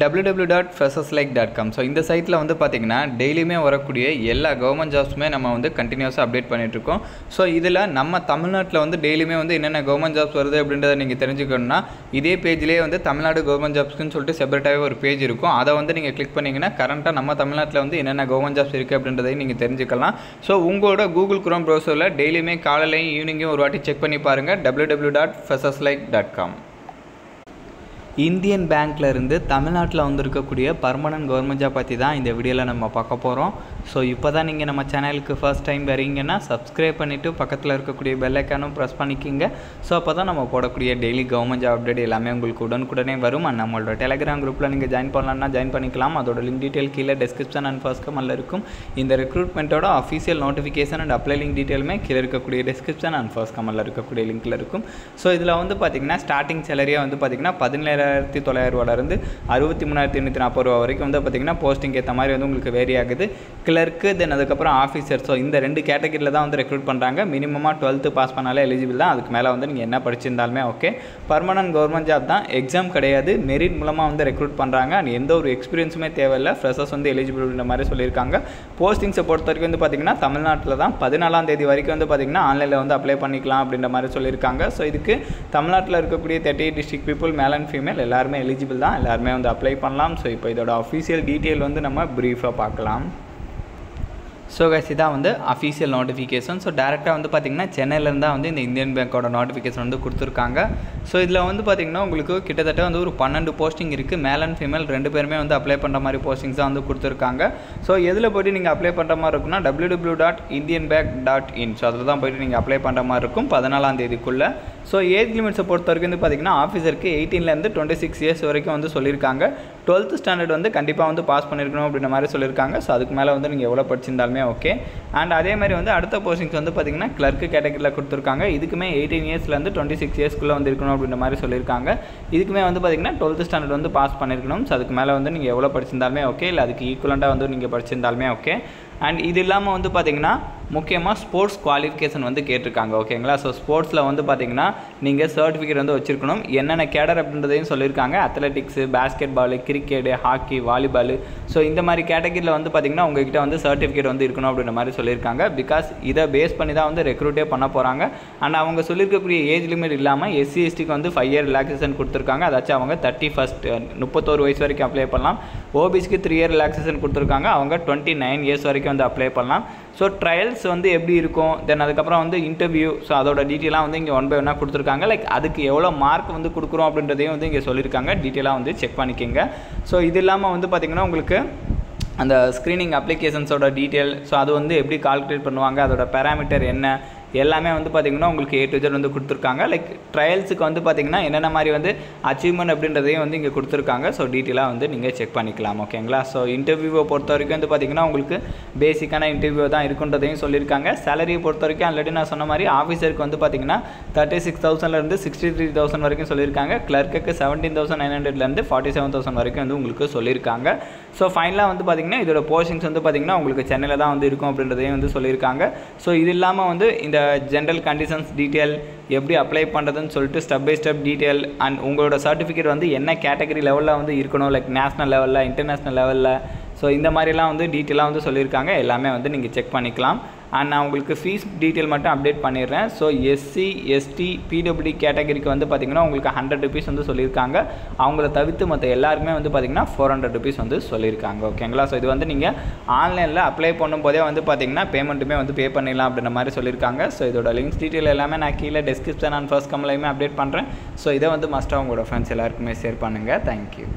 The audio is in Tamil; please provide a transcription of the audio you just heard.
W W dot faces like dot com so இந்த சைட்டில் வந்து பார்த்திங்கன்னா டெய்லியுமே வரக்கூடிய எல்லா கவர்மெண்ட் ஜாப்ஸுமே நம்ம வந்து கண்டினியூஸாக அப்டேட் பண்ணிகிட்ருக்கோம் ஸோ இதில் நம்ம தமிழ்நாட்டில் வந்து டெய்லியுமே வந்து என்னென்ன கவர்மெண்ட் ஜாப்ஸ் வருது அப்படின்றத நீங்கள் தெரிஞ்சுக்கணும்னா இதே பேஜ்லேயே வந்து தமிழ்நாடு கவர்மெண்ட் ஜாப்ஸ்க்குன்னு சொல்லிட்டு செப்பரேட்டாகவே ஒரு பேஜ் இருக்கும். அதை வந்து நீங்கள் கிளிக் பண்ணிங்கன்னா கரண்ட்டாக நம்ம தமிழ்நாட்டில் வந்து என்னென்ன கவர்மெண்ட் ஜாப்ஸ் இருக்குது அப்படின்றதையும் நீங்கள் தெரிஞ்சுக்கலாம். ஸோ உங்களோட கூகுள் குரோம் ப்ரௌசரில் டெய்லியுமே காலையிலையும் ஈவினிங்கும் ஒரு வாட்டி செக் பண்ணி பாருங்கள் W W dot ஃபெசஸ் like dot com Indian பேங்க்லேருந்து தமிழ்நாட்டில் வந்திருக்கக்கூடிய பர்மனன்ட் கவர்மெண்ட் ஜாப் பற்றி தான் இந்த வீடியோவில் நம்ம பார்க்க போகிறோம் ஸோ இப்போ தான் நீங்கள் நம்ம சேனலுக்கு ஃபர்ஸ்ட் டைம் வரீங்கன்னா சப்ஸ்கிரைப் பண்ணிவிட்டு பக்கத்தில் இருக்கக்கூடிய பெல்லைக்கானும் ப்ரெஸ் பண்ணிக்கிங்க. ஸோ அப்போ தான் நம்ம போடக்கூடிய டெய்லி கவர்மெண்ட் ஜாப் அப்டேட் எல்லாமே உங்களுக்கு உடனுக்குடனே வரும். அண்ட் நம்மளோட டெலிகிராம் குரூப்பில் நீங்கள் ஜாயின் பண்ணலாம்னா ஜாயின் பண்ணிக்கலாம். அதோட லிங்க் டீட்டெயில் கீழே டிஸ்கிரிப்ஷன் அண்ட் ஃபர்ஸ்ட் கமெண்ட்டில் இருக்கும். இந்த ரெக்ரூட்மெண்ட்டோட official notification and apply link டீட்டெயிலுமே கீழே இருக்கக்கூடிய டிஸ்கிரிப்ஷன் அண்ட் ஃபர்ஸ்ட் கமலில் இருக்கக்கூடிய லிங்க்கில் இருக்கும். ஸோ இதில் வந்து பார்த்தீங்கன்னா ஸ்டார்டிங் சேலரியாக வந்து பார்த்தீங்கன்னா பதினேழாயிரத்தி தொள்ளாயிரரூவாலேருந்து அறுபத்தி மூணாயிரத்தி எண்ணூற்றி நாற்பது ரூபா வரைக்கும் வந்து பார்த்தீங்கன்னா போஸ்டிங் ஏற்ற மாதிரி வந்து உங்களுக்கு வேரி ஆகுது. கிளர்க்கு தென் அதுக்கப்புறம் ஆஃபீஸர் ஸோ இந்த ரெண்டு கேட்டகரியில் தான் வந்து ரெக்ரூட் பண்ணுறாங்க மினிமமாக டுவெல்த்து பாஸ் பண்ணாலே எலிஜிபிள் தான். அதுக்கு மேலே வந்து நீங்கள் என்ன படிச்சிருந்தாலுமே ஓகே பர்மனன்ட் கவர்மெண்ட் ஜாப் தான். எக்ஸாம் கிடையாது. மெரிட் மூலமாக வந்து ரெக்ரூட் பண்ணுறாங்க அண்ட் எந்த ஒரு எக்ஸ்பீரியன்ஸுமே தேவையில்லை. ஃப்ரெஷர்ஸ் வந்து எலிஜிபிள் மாதிரி சொல்லியிருக்காங்க. போஸ்டிங்ஸை பொறுத்த வரைக்கும் வந்து பார்த்திங்கன்னா தமிழ்நாட்டில் தான் பதினாலாம் தேதி வரைக்கும் வந்து பார்த்திங்கன்னா ஆன்லைனில் வந்து அப்ளை பண்ணிக்கலாம் அப்படின்ற மாதிரி சொல்லியிருக்காங்க. ஸோ இதுக்கு தமிழ்நாட்டில் இருக்கக்கூடிய thirty eight district people male and female எல்லாருமே எலிஜிபிள் தான். எல்லாருமே வந்து அப்ளை பண்ணலாம். ஸோ இப்போ இதோட அஃபீஷியல் டீட்டெயில் வந்து நம்ம ப்ரீஃபாக பார்க்கலாம். ஸோ கைஸ் இதான் வந்து அஃபீஷியல் நோட்டிஃபிகேஷன் ஸோ டேரெக்டாக வந்து பார்த்திங்கன்னா சென்னையிலேருந்து தான் வந்து இந்த இந்தியன் பேங்க்கோட நோட்டிஃபிகேஷன் வந்து கொடுத்துருக்காங்க. ஸோ இதில் வந்து பார்த்திங்கன்னா உங்களுக்கு கிட்டத்தட்ட வந்து ஒரு பன்னெண்டு போஸ்டிங் இருக்குது மேல் அண்ட் ஃபீமேல் ரெண்டு பேருமே வந்து அப்ளை பண்ணுற மாதிரி போஸ்டிங்ஸ் தான் வந்து கொடுத்துருக்காங்க. ஸோ எதில் போய்ட்டு நீங்கள் அப்ளை பண்ணுற மாதிரி இருக்குன்னா W W dot Indian bank dot in so அதில் தான் போய்ட்டு நீங்கள் அப்ளை பண்ணுற மாதிரி இருக்கும். பதினாலாம் தேதிக்குள்ளே. ஸோ ஏஜ் லிமிட்ஸை பொறுத்த வரைக்கும் வந்து பார்த்திங்கன்னா ஆஃபீஸருக்கு எயிட்டீன்லேருந்து டுவெண்ட்டி சிக்ஸ் இயர்ஸ் வரைக்கும் வந்து சொல்லியிருக்காங்க. டுவெல்த் ஸ்டாண்டர்ட் வந்து கண்டிப்பாக வந்து பாஸ் பண்ணியிருக்கணும் அப்படின்ற மாதிரி சொல்லியிருக்காங்க. ஸோ அதுக்கு மேலே வந்து நீங்கள் எவ்வளோ படிச்சிருந்தாலுமே ஓகே அண்ட் அதே மாதிரி வந்து அடுத்த போஸ்டிங்ஸ் வந்து பார்த்திங்கன்னா கிளர்க்கு கேட்டகரியில் கொடுத்துருக்காங்க. இதுக்குமே எயிட்டீன் இயர்ஸ்லேருந்து டுவெண்ட்டி சிக்ஸ் இயர்ஸ்க்குள்ளே வந்து இருக்கணும் அப்படின்ற மாதிரி சொல்லியிருக்காங்க. இதுக்குமே வந்து பார்த்திங்கன்னா டுவெல்த் ஸ்டாண்டர்ட் வந்து பாஸ் பண்ணியிருக்கணும் ஸோ அதுக்கு மேலே வந்து நீங்கள் எவ்வளோ படிச்சிருந்தாலுமே ஓகே இல்லை அதுக்கு ஈக்குவலண்ட்டாக வந்து நீங்கள் படிச்சிருந்தாலுமே ஓகே அண்ட் இது இல்லாமல் வந்து பார்த்திங்கன்னா முக்கியமாக ஸ்போர்ட்ஸ் குவாலிஃபிகேஷன் வந்து கேட்டிருக்காங்க ஓகேங்களா ஸோ ஸ்போர்ட்ஸில் வந்து பார்த்திங்கன்னா நீங்கள் சர்டிஃபிகேட் வந்து வச்சுருக்கணும். என்னென்ன கேடர் அப்படின்றதையும் சொல்லியிருக்காங்க. Athletics basketball cricket hockey volleyball so இந்த மாதிரி கேட்டகரியில் வந்து பார்த்திங்கன்னா உங்ககிட்ட வந்து சர்டிஃபிகேட் வந்து இருக்கணும் அப்படின்ற மாதிரி சொல்லியிருக்காங்க. பிகாஸ் இதை பேஸ் பண்ணி தான் வந்து ரெக்ரூட்டே பண்ண போகிறாங்க அண்ட் அவங்க சொல்லியிருக்கக்கூடிய ஏஜ் லிமிட் இல்லாமல் எஸ்சி எஸ்டிக்கு வந்து ஃபைவ் இயர் ரிலாக்ஸேஷன் கொடுத்துருக்காங்க. அதாச்சும் அவங்க தேர்ட்டி ஃபஸ்ட் முப்பத்தோரு வயசு வரைக்கும் அப்ளை பண்ணலாம். ஓபிஸ்க்கு த்ரீ இயர் ரிலாக்ஸேஷன் கொடுத்துருக்காங்க. அவங்க டுவெண்ட்டி நைன் இயர்ஸ் வரைக்கும் வந்து அப்ளை பண்ணலாம். ஸோ ட்ரையல்ஸ் வந்து எப்படி இருக்கும்? தென் அதுக்கப்புறம் வந்து இன்டர்வியூ ஸோ அதோட டீட்டெயிலாக வந்து இங்கே ஒன் பை ஒன்னாக கொடுத்துருக்காங்க. லைக் அதுக்கு எவ்வளோ மார்க் வந்து கொடுக்குறோம் அப்படின்றதையும் வந்து இங்கே சொல்லியிருக்காங்க. டீட்டெயிலாக வந்து செக் பண்ணிக்கோங்க. ஸோ இது இல்லாமல் வந்து பார்த்திங்கன்னா உங்களுக்கு அந்த ஸ்க்ரீனிங் அப்ளிகேஷன்ஸோட டீட்டெயில் ஸோ அது வந்து எப்படி கால்குலேட் பண்ணுவாங்க? அதோட பேராமீட்டர் என்ன? எல்லாமே வந்து பார்த்திங்கன்னா உங்களுக்கு ஏ டு ஜெட் வந்து கொடுத்துருக்காங்க. லைக் ட்ரையல்ஸுக்கு வந்து பார்த்திங்கன்னா என்னென்ன மாதிரி வந்து அச்சீவ்மெண்ட் அப்படின்றதையும் வந்து இங்கே கொடுத்துருக்காங்க. ஸோ டீட்டெயிலாக வந்து நீங்கள் செக் பண்ணிக்கலாம். ஓகேங்களா ஸோ இன்டர்வியூவை பொறுத்த வரைக்கும் வந்து பார்த்திங்கன்னா உங்களுக்கு பேசிக்கான இன்டர்வியூ தான் இருக்குன்றதையும் சொல்லியிருக்காங்க. சேலரியை பொறுத்த வரைக்கும் ஆல்ரெடி நான் சொன்ன மாதிரி ஆஃபீஸருக்கு வந்து பார்த்திங்கன்னா தேர்ட்டி சிக்ஸ் தௌசண்ட்லேருந்து சிக்ஸ்டி த்ரீ தௌசண்ட் வரைக்கும் சொல்லியிருக்காங்க. கிளர்க்குக்கு செவன்டீன் தௌசண்ட் நைன் ஹண்ட்ரட்லேருந்து ஃபார்ட்டி செவன் தௌசண்ட் வரைக்கும் வந்து உங்களுக்கு சொல்லியிருக்காங்க. ஸோ ஃபைனலாக வந்து பார்த்திங்கன்னா இதோட போஸ்டிங்ஸ் வந்து பார்த்திங்கன்னா உங்களுக்கு சென்னையில் தான் வந்து இருக்கும் அப்படின்றதையும் வந்து சொல்லியிருக்காங்க. ஸோ இது இல்லாமல் வந்து இந்த இந்த ஜென்ரல் கண்டிஷன்ஸ் டீட்டெயில் எப்படி அப்ளை பண்ணுறதுன்னு சொல்லிட்டு step by step detail and உங்களோட சர்டிஃபிகேட் வந்து என்ன கேட்டகரி லெவலில் வந்து இருக்கணும்? லைக் நேஷ்னல் லெவலில் இன்டர்நேஷ்னல் லெவலில் ஸோ இந்த மாதிரிலாம் வந்து டீட்டெயிலாக வந்து சொல்லியிருக்காங்க. எல்லாமே வந்து நீங்கள் செக் பண்ணிக்கலாம். அண்ட் நான் உங்களுக்கு ஃபீஸ் டீட்டெயில் மட்டும் அப்டேட் பண்ணிடுறேன். ஸோ எஸ்சி எஸ்டி பிடபிள்யூ கேட்டகரிக்கு வந்து பார்த்திங்கன்னா உங்களுக்கு ஹண்ட்ரட் ருபீஸ் வந்து சொல்லியிருக்காங்க. அவங்கள தவிர்த்து மற்ற எல்லாருக்குமே வந்து பார்த்திங்கன்னா ஃபோர் ஹண்ட்ரட் ருபீஸ் வந்து சொல்லியிருக்காங்க. ஓகேங்களா ஸோ இது வந்து நீங்கள் ஆன்லைனில் அப்ளை பண்ணும்போதே வந்து பார்த்திங்கன்னா பேமெண்ட்டுமே வந்து பே பண்ணிடலாம் அப்படின்ற மாதிரி சொல்லியிருக்காங்க. ஸோ இதோட லிங்க்ஸ் டீட்டெயில் எல்லாமே நான் கீழே டிஸ்கிரிப்ஷன் அண்ட் ஃபர்ஸ்ட் கம்லையுமே அப்டேட் பண்ணுறேன் ஸோ இதை வந்து மஸ்ட்டாக உங்களோட ஃப்ரெண்ட்ஸ் எல்லாருக்குமே ஷேர் பண்ணுங்கள் தேங்க்யூ